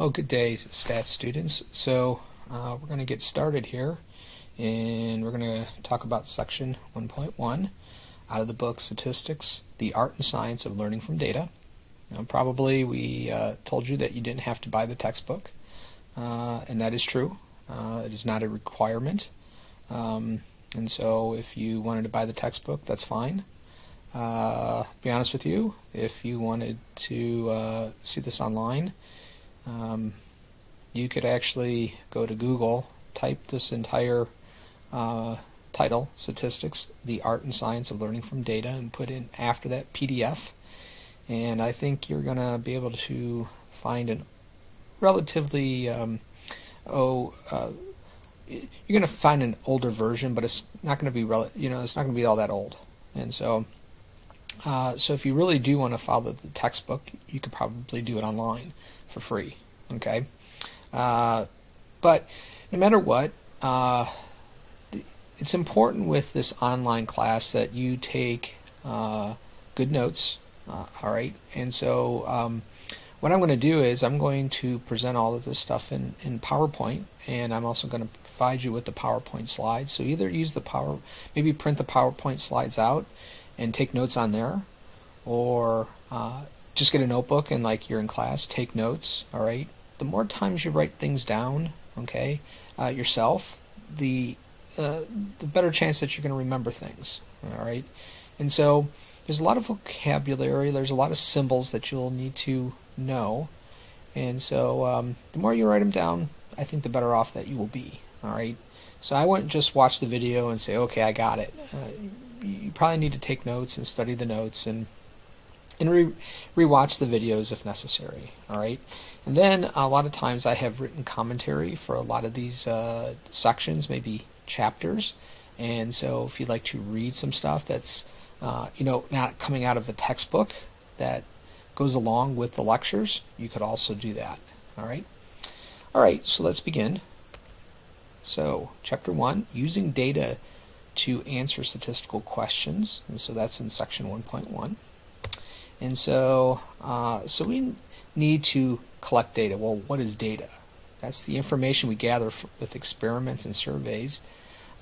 Well, good day, stats students. So uh, we're going to get started here, and we're going to talk about section 1.1 out of the book Statistics, the Art and Science of Learning from Data. Now, probably we uh, told you that you didn't have to buy the textbook, uh, and that is true. Uh, it is not a requirement. Um, and so if you wanted to buy the textbook, that's fine. Uh, be honest with you, if you wanted to uh, see this online, um, you could actually go to Google, type this entire uh, title, Statistics, the Art and Science of Learning from Data, and put in after that PDF. And I think you're going to be able to find a relatively, um, oh, uh, you're going to find an older version, but it's not going to be, you know, it's not going to be all that old. And so, uh, so if you really do want to follow the textbook, you could probably do it online for free. Okay, uh, but no matter what, uh, it's important with this online class that you take uh, good notes. Uh, all right, and so um, what I'm going to do is I'm going to present all of this stuff in, in PowerPoint, and I'm also going to provide you with the PowerPoint slides. So either use the power, maybe print the PowerPoint slides out and take notes on there, or uh, just get a notebook and like you're in class, take notes. All right. The more times you write things down, okay, uh, yourself, the uh, the better chance that you're going to remember things. All right. And so there's a lot of vocabulary. There's a lot of symbols that you'll need to know. And so um, the more you write them down, I think the better off that you will be. All right. So I wouldn't just watch the video and say, okay, I got it. Uh, you probably need to take notes and study the notes and and re- rewatch the videos if necessary. All right, and then a lot of times I have written commentary for a lot of these uh, sections, maybe chapters. And so if you'd like to read some stuff that's uh, you know not coming out of a textbook that goes along with the lectures, you could also do that. All right. All right. So let's begin. So chapter one, using data to answer statistical questions, and so that's in section 1.1. And so, uh, so we need to collect data. Well, what is data? That's the information we gather with experiments and surveys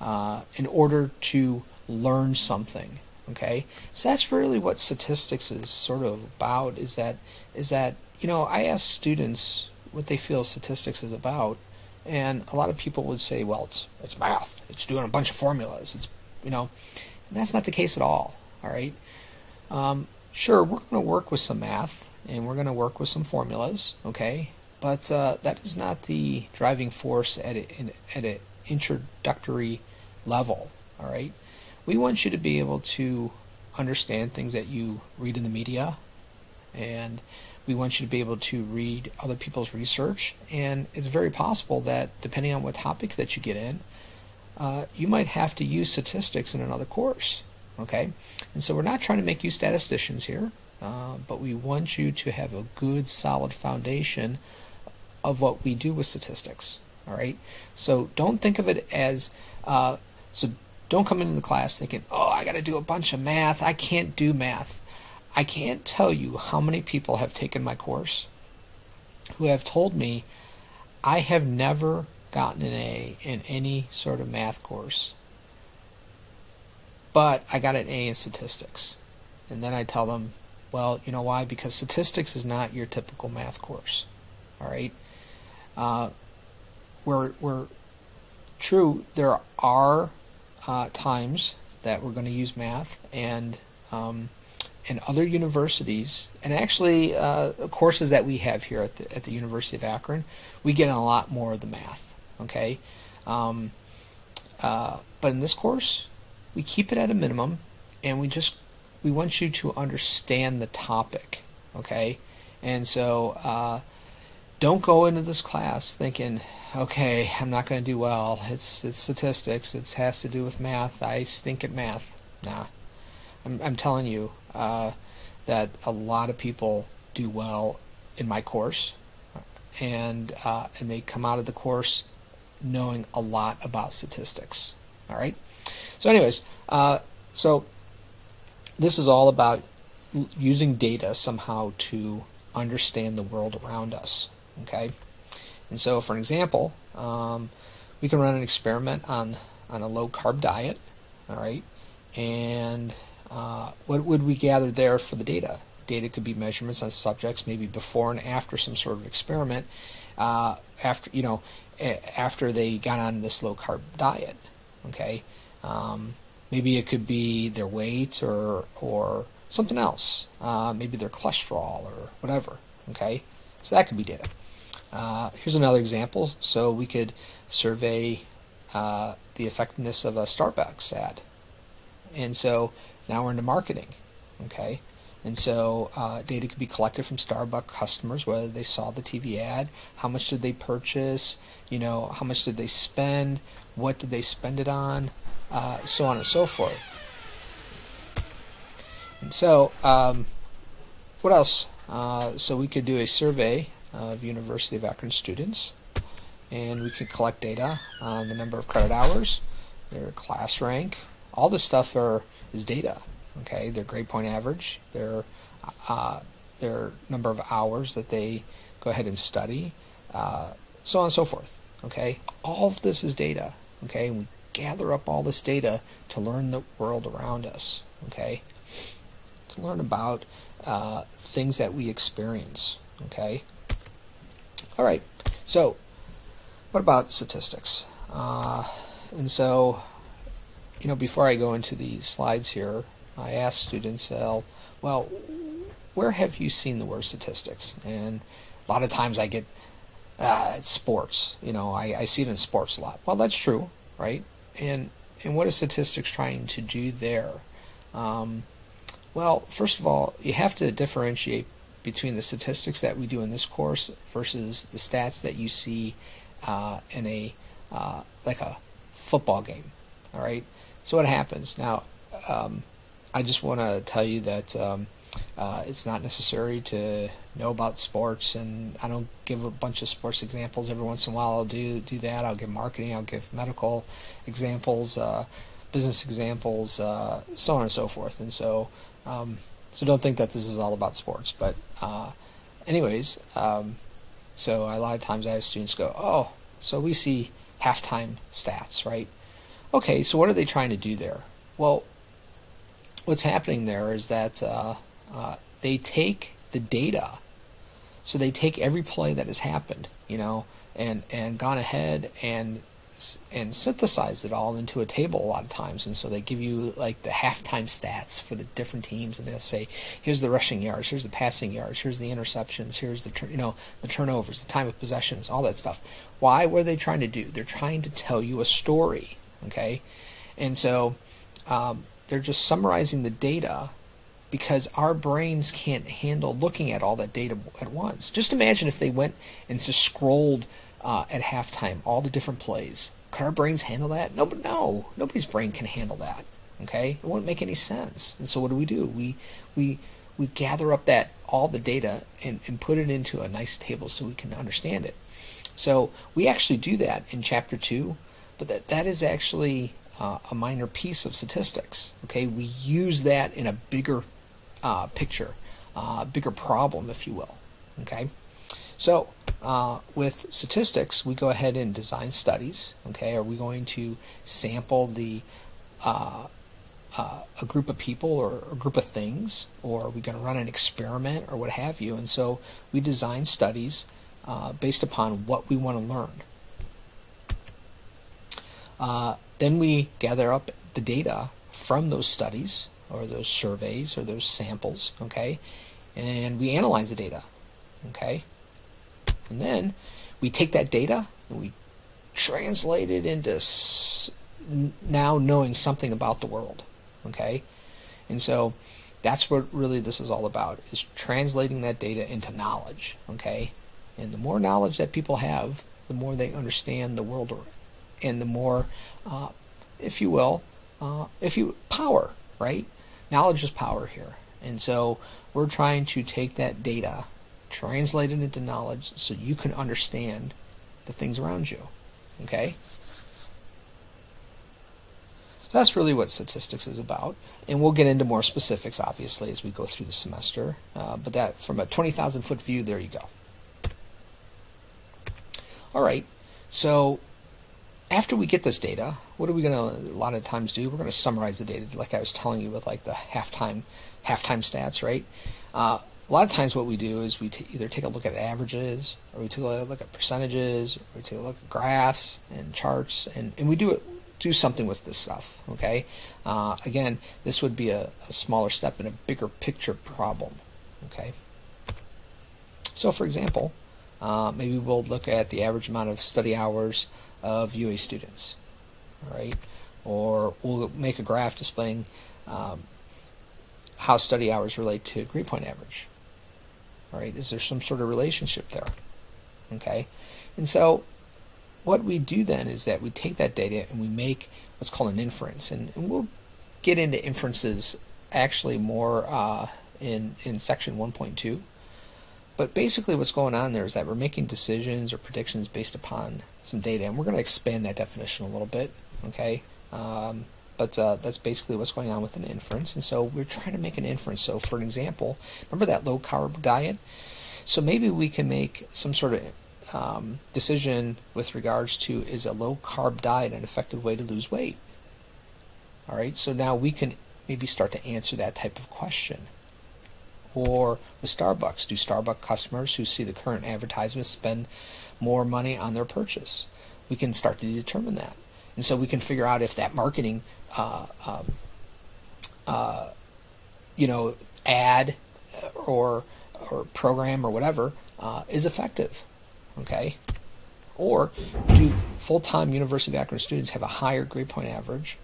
uh, in order to learn something. Okay, so that's really what statistics is sort of about. Is that is that you know I ask students what they feel statistics is about, and a lot of people would say, well, it's it's math. It's doing a bunch of formulas. It's you know, and that's not the case at all. All right. Um, sure, we're going to work with some math and we're going to work with some formulas, okay? But uh, that is not the driving force at an at an introductory level, all right? We want you to be able to understand things that you read in the media, and we want you to be able to read other people's research. And it's very possible that depending on what topic that you get in, uh, you might have to use statistics in another course. Okay, and so we're not trying to make you statisticians here, uh, but we want you to have a good, solid foundation of what we do with statistics. All right, so don't think of it as uh, so. Don't come into the class thinking, "Oh, I got to do a bunch of math. I can't do math." I can't tell you how many people have taken my course who have told me I have never gotten an A in any sort of math course but I got an A in statistics. And then I tell them, well, you know why? Because statistics is not your typical math course. All right? Uh, we're, we're true, there are uh, times that we're going to use math, and um, in other universities, and actually uh, courses that we have here at the, at the University of Akron, we get a lot more of the math. Okay? Um, uh, but in this course, we keep it at a minimum and we just we want you to understand the topic okay? And so uh, don't go into this class thinking okay i'm not going to do well. It's it's statistics. It has to do with math. I stink at math. Nah. I'm, I'm telling you uh, that a lot of people do well in my course. And uh, and they come out of the course knowing a lot about statistics. All right? So, anyways, uh, so this is all about using data somehow to understand the world around us. Okay, And so, for an example, um, we can run an experiment on, on a low carb diet, all right? And uh, what would we gather there for the data? Data could be measurements on subjects, maybe before and after some sort of experiment, uh, after you know, after they got on this low carb diet. Okay, um, maybe it could be their weight or or something else, uh, maybe their cholesterol or whatever. Okay, so that could be data. Uh, here's another example. So we could survey uh, the effectiveness of a Starbucks ad. And so now we're into marketing. Okay, and so uh, data could be collected from Starbucks customers, whether they saw the TV ad, how much did they purchase, you know, how much did they spend, what did they spend it on, uh, so on and so forth. And so, um, what else? Uh, so we could do a survey of University of Akron students, and we could collect data on the number of credit hours, their class rank. All this stuff are is data. Okay, their grade point average, their uh, their number of hours that they go ahead and study, uh, so on and so forth. Okay, all of this is data. Okay, and we gather up all this data to learn the world around us. Okay, to learn about uh, things that we experience. Okay. All right. So, what about statistics? Uh, and so, you know, before I go into the slides here, I ask students, uh, well, where have you seen the word statistics? And a lot of times I get uh, sports. You know, I, I see it in sports a lot. Well, that's true, right? And and what is statistics trying to do there? Um, well, first of all, you have to differentiate between the statistics that we do in this course versus the stats that you see uh, in a uh, like a football game. All right. So what happens now? Um, I just want to tell you that um, uh, it's not necessary to know about sports, and I don't give a bunch of sports examples. Every once in a while, I'll do do that. I'll give marketing. I'll give medical examples, uh, business examples, uh, so on and so forth. And so, um, so don't think that this is all about sports. But, uh, anyways, um, so a lot of times I have students go, "Oh, so we see halftime stats, right?" Okay, so what are they trying to do there? Well, what's happening there is that uh, uh, they take the data, so they take every play that has happened, you know, and and gone ahead and and synthesized it all into a table a lot of times, and so they give you like the halftime stats for the different teams, and they'll say, here's the rushing yards, here's the passing yards, here's the interceptions, here's the you know the turnovers, the time of possessions, all that stuff. Why? What are they trying to do? They're trying to tell you a story, okay, and so um, they're just summarizing the data because our brains can't handle looking at all that data at once. Just imagine if they went and just scrolled uh, at halftime all the different plays. Could our brains handle that? No, but no, nobody's brain can handle that. Okay, it wouldn't make any sense. And so what do we do? We we we gather up that all the data and, and put it into a nice table so we can understand it. So we actually do that in chapter two, but that that is actually uh, a minor piece of statistics. Okay, we use that in a bigger uh, picture, uh, bigger problem, if you will. Okay, so uh, with statistics, we go ahead and design studies. Okay, are we going to sample the uh, uh, a group of people or a group of things, or are we going to run an experiment or what have you? And so we design studies uh, based upon what we want to learn. Uh, then we gather up the data from those studies or those surveys or those samples, okay? And we analyze the data, okay? And then we take that data and we translate it into now knowing something about the world, okay? And so that's what really this is all about is translating that data into knowledge, okay? And the more knowledge that people have, the more they understand the world and the more, uh, if you will, uh, if you power, right? Knowledge is power here, and so we're trying to take that data, translate it into knowledge, so you can understand the things around you. Okay. So that's really what statistics is about, and we'll get into more specifics, obviously, as we go through the semester. Uh, but that, from a 20,000 foot view, there you go. All right, so after we get this data, what are we going to a lot of times do? We're going to summarize the data, like I was telling you with like the halftime halftime stats, right? Uh, a lot of times, what we do is we either take a look at averages, or we take a look at percentages, or we take a look at graphs and charts, and, and we do it do something with this stuff. Okay, uh, again, this would be a, a smaller step in a bigger picture problem. Okay, so for example, uh, maybe we'll look at the average amount of study hours of UA students, right? Or we'll make a graph displaying um, how study hours relate to grade point average, right? Is there some sort of relationship there, okay? And so what we do then is that we take that data and we make what's called an inference, and, and we'll get into inferences actually more uh, in in section 1.2. But basically, what's going on there is that we're making decisions or predictions based upon some data, and we're going to expand that definition a little bit, okay? Um, but uh, that's basically what's going on with an inference, and so we're trying to make an inference. So, for an example, remember that low carb diet? So maybe we can make some sort of um, decision with regards to is a low carb diet an effective way to lose weight? All right, so now we can maybe start to answer that type of question. Or with Starbucks, do Starbucks customers who see the current advertisements spend more money on their purchase? We can start to determine that. And so we can figure out if that marketing, uh, um, uh, you know, ad or or program or whatever uh, is effective. Okay. Or do full-time University of Akron students have a higher grade point average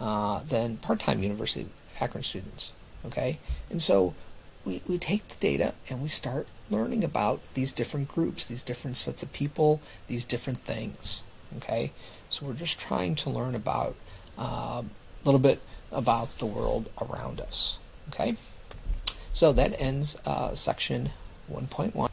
uh, than part-time University of Akron students? Okay. And so we, we take the data and we start learning about these different groups, these different sets of people, these different things. Okay, so we're just trying to learn about uh, a little bit about the world around us. Okay, so that ends uh, section 1.1.